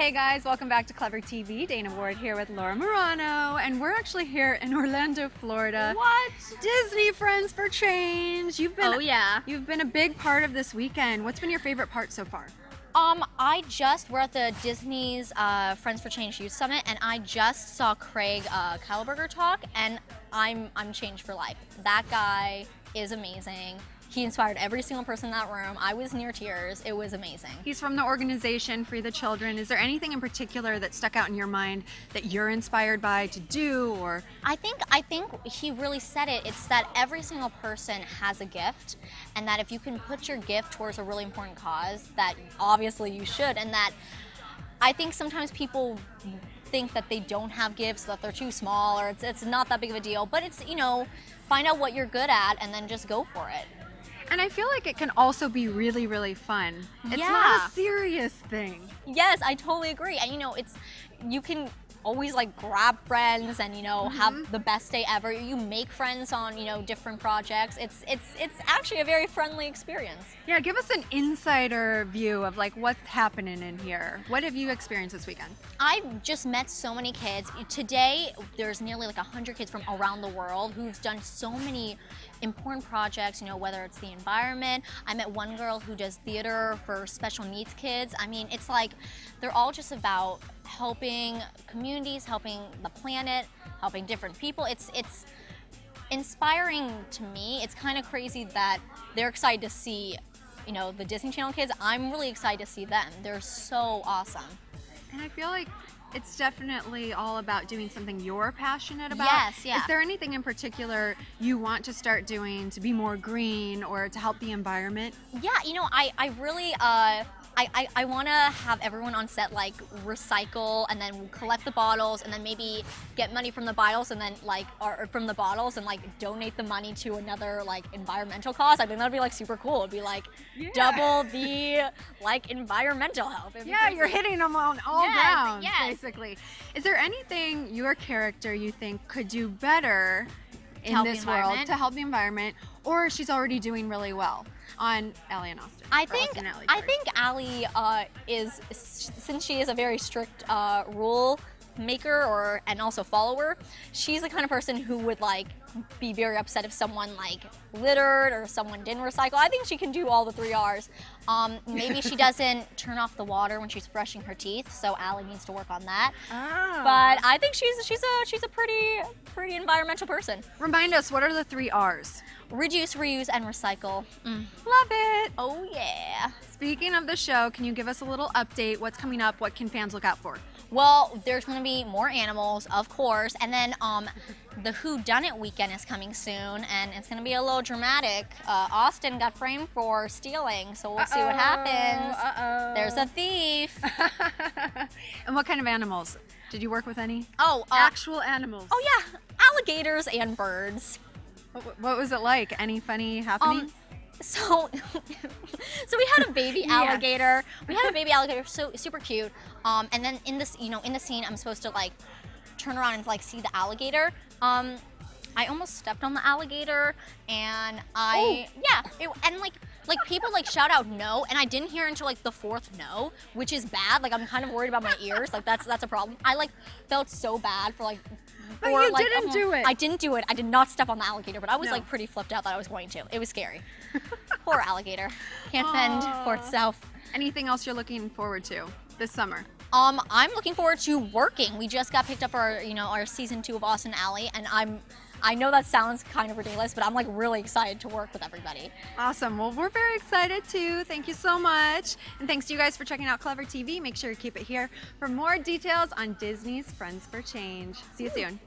Hey guys, welcome back to Clever TV. Dana Ward here with Laura Marano, and we're actually here in Orlando, Florida. What? Disney Friends for Change. You've been Oh yeah. You've been a big part of this weekend. What's been your favorite part so far? Um, I just we're at the Disney's uh, Friends for Change Youth Summit, and I just saw Craig uh, Kielburger talk, and I'm I'm changed for life. That guy is amazing. He inspired every single person in that room. I was near tears. It was amazing. He's from the organization Free the Children. Is there anything in particular that stuck out in your mind that you're inspired by to do or I think I think he really said it. It's that every single person has a gift, and that if you can put your gift towards a really important cause, that obviously you should, and that I think sometimes people think that they don't have gifts, that they're too small, or it's it's not that big of a deal. But it's you know, find out what you're good at, and then just go for it. And I feel like it can also be really, really fun. It's Yeah. not a serious thing. Yes, I totally agree. And you know, it's you can always like grab friends and you know have mm-hmm. the best day ever. You make friends on you know different projects. It's it's it's actually a very friendly experience. Yeah, give us an insider view of like what's happening in here. What have you experienced this weekend? I've just met so many kids. Today, there's nearly like 100 kids from around the world who've done so many important projects, you know, whether it's the environment. I met one girl who does theater for special needs kids. I mean, it's like they're all just about helping communities, helping the planet, helping different people. It's it's inspiring to me. It's kind of crazy that they're excited to see, you know, the Disney Channel kids. I'm really excited to see them. They're so awesome. And I feel like it's definitely all about doing something you're passionate about. Yes, yeah. Is there anything in particular you want to start doing to be more green or to help the environment? Yeah, you know, I, I really, uh, I, I, I want to have everyone on set like recycle and then collect the bottles and then maybe get money from the bottles and then like, or, from the bottles and like donate the money to another like environmental cause. I think that'd be like super cool. It'd be like Yeah. double the like environmental help. Yeah, you're hitting them on all Yes, grounds, yes. Basically. Is there anything your character you think could do better in this world to help the environment, or she's already doing really well on Ally and Austin? I think Austin and Ally, I think Ally uh, is since she is a very strict uh, rule maker or and also follower. She's the kind of person who would like be very upset if someone like littered or someone didn't recycle. I think she can do all the three R's. Um, maybe she doesn't turn off the water when she's brushing her teeth, so Ally needs to work on that. Ah. But I think she's she's a she's a pretty pretty environmental person. remind us, what are the three R's? Reduce, reuse, and recycle. Mm. Love it. Oh yeah. Speaking of the show, can you give us a little update? What's coming up? What can fans look out for? Well, there's going to be more animals, of course, and then um, the Who Done It weekend is coming soon, and it's going to be a little dramatic. Uh, Austin got framed for stealing, so we'll see what happens. Uh-oh. There's a thief. and what kind of animals? Did you work with any? Oh, uh, Actual animals. oh yeah, alligators and birds. What, what was it like? Any funny happenings? Um, so, so we had a baby alligator. We had a baby alligator, so super cute. Um, and then in this, you know, in the scene, I'm supposed to like turn around and like see the alligator. Um, I almost stepped on the alligator, and I yeah, it, and like like people like shout out no, and I didn't hear until like the fourth no, which is bad. Like I'm kind of worried about my ears. Like that's that's a problem. I like felt so bad for like. But for, you like, didn't do it. I didn't do it. I did not step on the alligator, but I was No. like pretty flipped out that I was going to. It was scary. Poor alligator. Can't fend for itself. Anything else you're looking forward to this summer? Um, I'm looking forward to working. We just got picked up for you know our season two of Austin Ally, and I'm. I know that sounds kind of ridiculous, but I'm like really excited to work with everybody. Awesome. Well, we're very excited too. Thank you so much. And thanks to you guys for checking out Clever TV. Make sure you keep it here for more details on Disney's Friends for Change. See you soon.